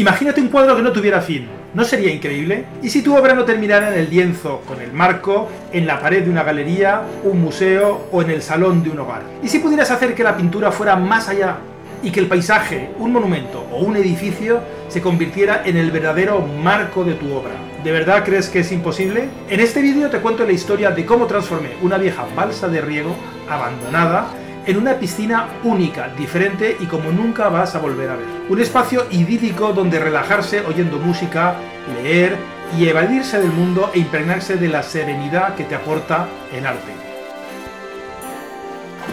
Imagínate un cuadro que no tuviera fin. ¿No sería increíble? ¿Y si tu obra no terminara en el lienzo, con el marco, en la pared de una galería, un museo o en el salón de un hogar? ¿Y si pudieras hacer que la pintura fuera más allá y que el paisaje, un monumento o un edificio se convirtiera en el verdadero marco de tu obra. ¿De verdad crees que es imposible? En este vídeo te cuento la historia de cómo transformé una vieja balsa de riego abandonada en una piscina única, diferente y como nunca vas a volver a ver. Un espacio idílico donde relajarse oyendo música, leer y evadirse del mundo e impregnarse de la serenidad que te aporta el arte.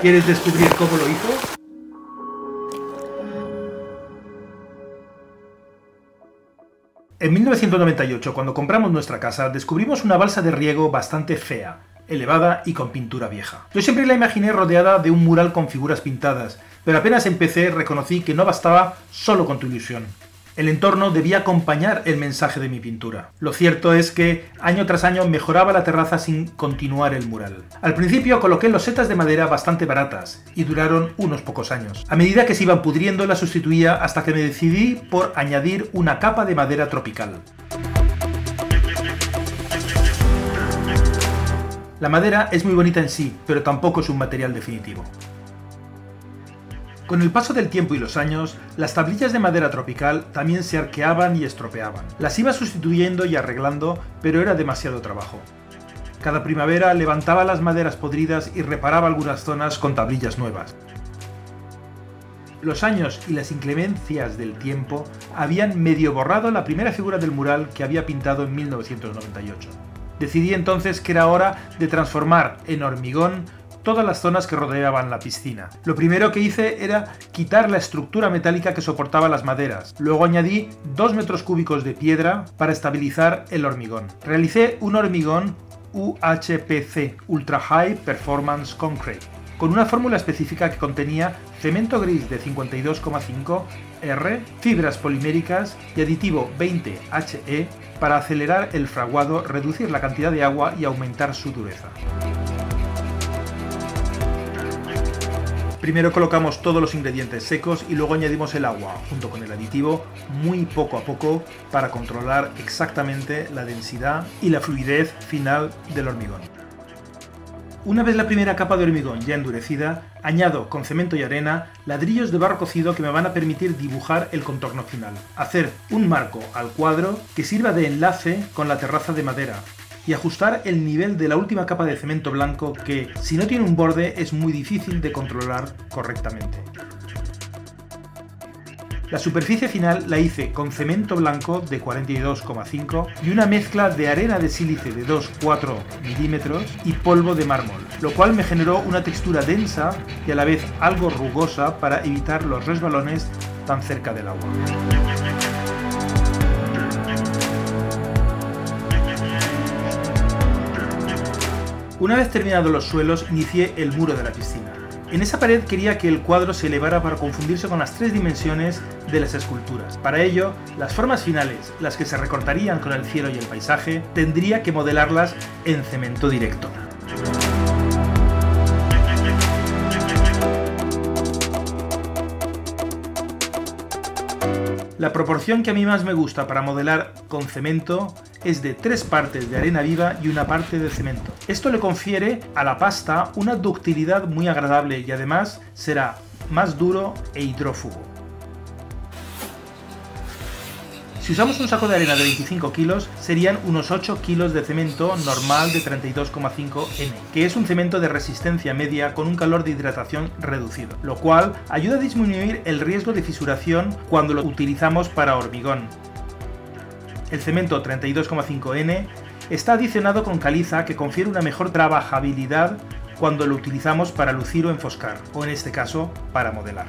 ¿Quieres descubrir cómo lo hizo? En 1998, cuando compramos nuestra casa, descubrimos una balsa de riego bastante fea, elevada y con pintura vieja. Yo siempre la imaginé rodeada de un mural con figuras pintadas, pero apenas empecé reconocí que no bastaba solo con tu ilusión. El entorno debía acompañar el mensaje de mi pintura. Lo cierto es que año tras año mejoraba la terraza sin continuar el mural. Al principio coloqué losetas de madera bastante baratas y duraron unos pocos años. A medida que se iban pudriendo las sustituía hasta que me decidí por añadir una capa de madera tropical. La madera es muy bonita en sí, pero tampoco es un material definitivo. Con el paso del tiempo y los años, las tablillas de madera tropical también se arqueaban y estropeaban. Las iba sustituyendo y arreglando, pero era demasiado trabajo. Cada primavera levantaba las maderas podridas y reparaba algunas zonas con tablillas nuevas. Los años y las inclemencias del tiempo habían medio borrado la primera figura del mural que había pintado en 1998. Decidí entonces que era hora de transformar en hormigón todas las zonas que rodeaban la piscina. Lo primero que hice era quitar la estructura metálica que soportaba las maderas. Luego añadí 2 metros cúbicos de piedra para estabilizar el hormigón. Realicé un hormigón UHPC, Ultra High Performance Concrete, con una fórmula específica que contenía cemento gris de 52,5 R, fibras poliméricas y aditivo 20HE para acelerar el fraguado, reducir la cantidad de agua y aumentar su dureza. Primero colocamos todos los ingredientes secos y luego añadimos el agua junto con el aditivo muy poco a poco para controlar exactamente la densidad y la fluidez final del hormigón. Una vez la primera capa de hormigón ya endurecida, añado con cemento y arena ladrillos de barro cocido que me van a permitir dibujar el contorno final. Hacer un marco al cuadro que sirva de enlace con la terraza de madera, y ajustar el nivel de la última capa de cemento blanco que, si no tiene un borde, es muy difícil de controlar correctamente. La superficie final la hice con cemento blanco de 42,5 y una mezcla de arena de sílice de 2,4 milímetros y polvo de mármol, lo cual me generó una textura densa y a la vez algo rugosa para evitar los resbalones tan cerca del agua. Una vez terminados los suelos, inicié el muro de la piscina. En esa pared quería que el cuadro se elevara para confundirse con las tres dimensiones de las esculturas. Para ello, las formas finales, las que se recortarían con el cielo y el paisaje, tendría que modelarlas en cemento directo. La proporción que a mí más me gusta para modelar con cemento es de tres partes de arena viva y una parte de cemento. Esto le confiere a la pasta una ductilidad muy agradable y además será más duro e hidrófugo. Si usamos un saco de arena de 25 kilos, serían unos 8 kilos de cemento normal de 32,5 N, que es un cemento de resistencia media con un calor de hidratación reducido, lo cual ayuda a disminuir el riesgo de fisuración cuando lo utilizamos para hormigón. El cemento 32,5 N está adicionado con caliza que confiere una mejor trabajabilidad cuando lo utilizamos para lucir o enfoscar, o en este caso, para modelar.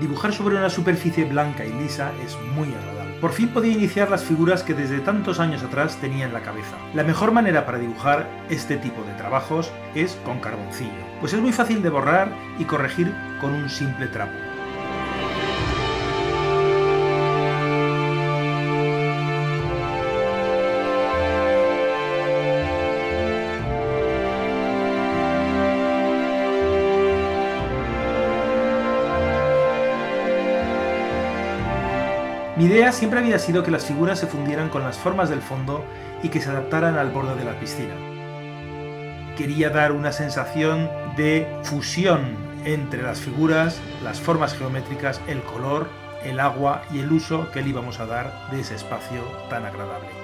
Dibujar sobre una superficie blanca y lisa es muy agradable. Por fin podía iniciar las figuras que desde tantos años atrás tenía en la cabeza. La mejor manera para dibujar este tipo de trabajos es con carboncillo, pues es muy fácil de borrar y corregir con un simple trapo. Mi idea siempre había sido que las figuras se fundieran con las formas del fondo y que se adaptaran al borde de la piscina. Quería dar una sensación de fusión entre las figuras, las formas geométricas, el color, el agua y el uso que le íbamos a dar de ese espacio tan agradable.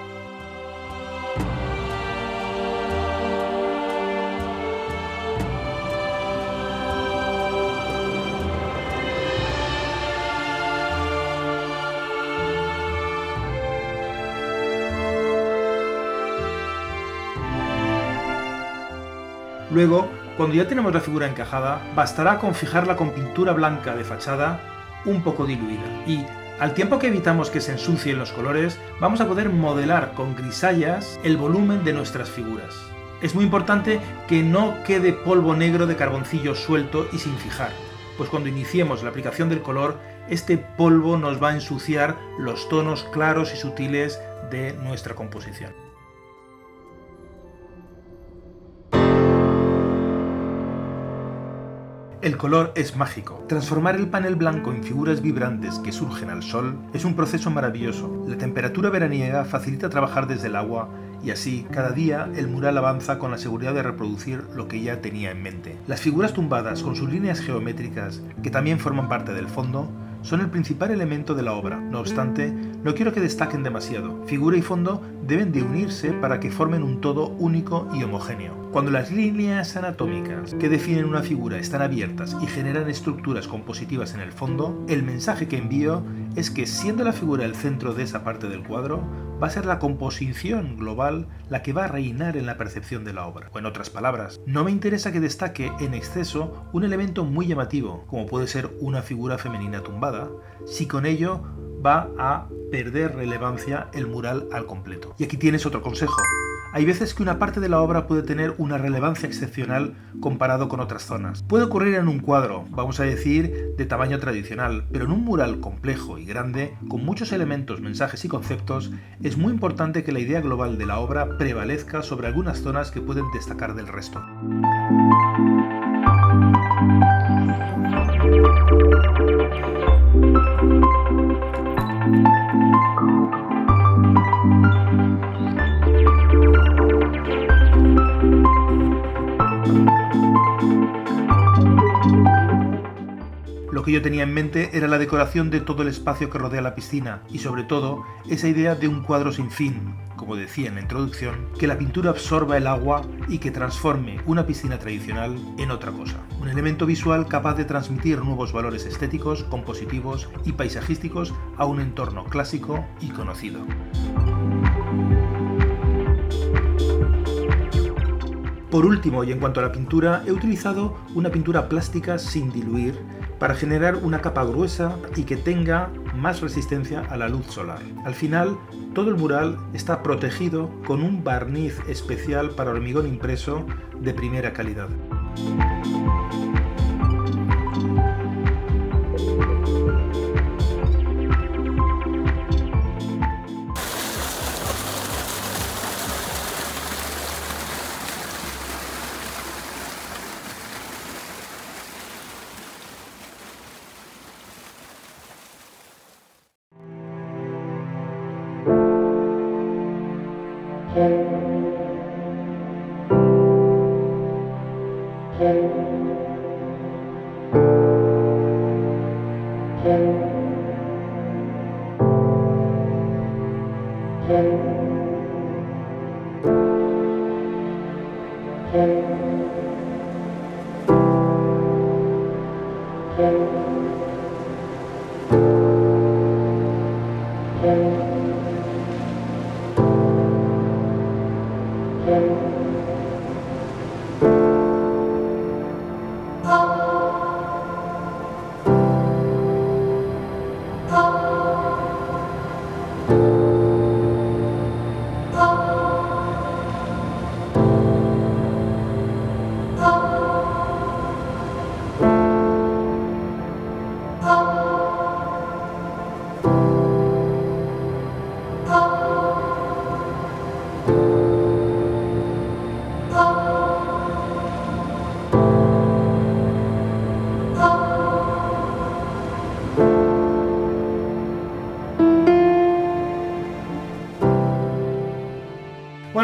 Luego, cuando ya tenemos la figura encajada, bastará con fijarla con pintura blanca de fachada un poco diluida y al tiempo que evitamos que se ensucien los colores, vamos a poder modelar con grisallas el volumen de nuestras figuras. Es muy importante que no quede polvo negro de carboncillo suelto y sin fijar, pues cuando iniciemos la aplicación del color, este polvo nos va a ensuciar los tonos claros y sutiles de nuestra composición. El color es mágico. Transformar el panel blanco en figuras vibrantes que surgen al sol es un proceso maravilloso. La temperatura veraniega facilita trabajar desde el agua y así, cada día, el mural avanza con la seguridad de reproducir lo que ya tenía en mente. Las figuras tumbadas, con sus líneas geométricas, que también forman parte del fondo, son el principal elemento de la obra. No obstante, no quiero que destaquen demasiado. Figura y fondo deben de unirse para que formen un todo único y homogéneo. Cuando las líneas anatómicas que definen una figura están abiertas y generan estructuras compositivas en el fondo, el mensaje que envío es que siendo la figura el centro de esa parte del cuadro, va a ser la composición global la que va a reinar en la percepción de la obra. O en otras palabras, no me interesa que destaque en exceso un elemento muy llamativo, como puede ser una figura femenina tumbada, si con ello va a perder relevancia el mural al completo. Y aquí tienes otro consejo. Hay veces que una parte de la obra puede tener una relevancia excepcional comparado con otras zonas. Puede ocurrir en un cuadro, vamos a decir, de tamaño tradicional, pero en un mural complejo y grande, con muchos elementos, mensajes y conceptos, es muy importante que la idea global de la obra prevalezca sobre algunas zonas que pueden destacar del resto. Que yo tenía en mente era la decoración de todo el espacio que rodea la piscina y sobre todo esa idea de un cuadro sin fin, como decía en la introducción, que la pintura absorba el agua y que transforme una piscina tradicional en otra cosa. Un elemento visual capaz de transmitir nuevos valores estéticos, compositivos y paisajísticos a un entorno clásico y conocido. Por último, y en cuanto a la pintura, he utilizado una pintura plástica sin diluir para generar una capa gruesa y que tenga más resistencia a la luz solar. Al final, todo el mural está protegido con un barniz especial para hormigón impreso de primera calidad.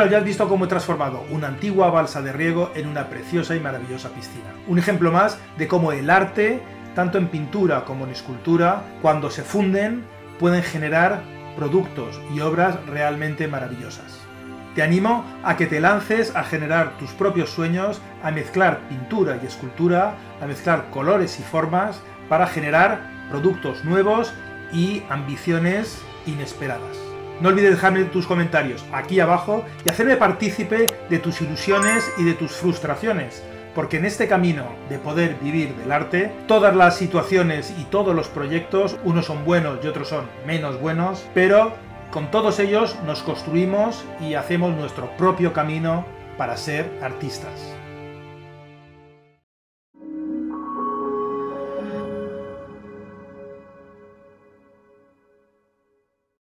Bueno, ya has visto cómo he transformado una antigua balsa de riego en una preciosa y maravillosa piscina. Un ejemplo más de cómo el arte, tanto en pintura como en escultura, cuando se funden, pueden generar productos y obras realmente maravillosas. Te animo a que te lances a generar tus propios sueños, a mezclar pintura y escultura, a mezclar colores y formas para generar productos nuevos y ambiciones inesperadas. No olvides dejarme tus comentarios aquí abajo y hacerme partícipe de tus ilusiones y de tus frustraciones, porque en este camino de poder vivir del arte, todas las situaciones y todos los proyectos, unos son buenos y otros son menos buenos, pero con todos ellos nos construimos y hacemos nuestro propio camino para ser artistas.